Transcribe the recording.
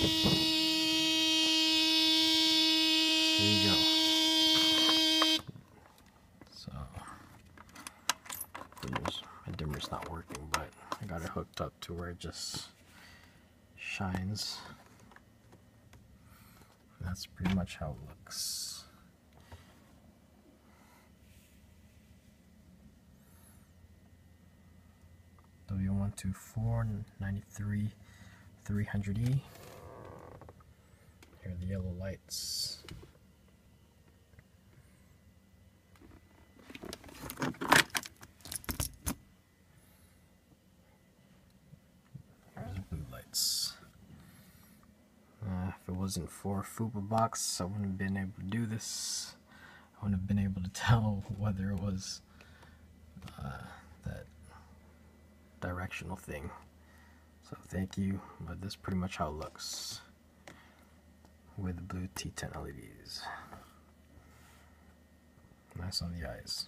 There you go. So, dimmer's, my dimmer's not working, but I got it hooked up to where it just shines. That's pretty much how it looks. W124 93 300E. Yellow lights. Blue lights. Uh, if it wasn't for Fupa Box, I wouldn't have been able to do this. I wouldn't have been able to tell whether it was uh, that directional thing. So thank you, but this is pretty much how it looks with blue T10 LEDs. Nice on the eyes.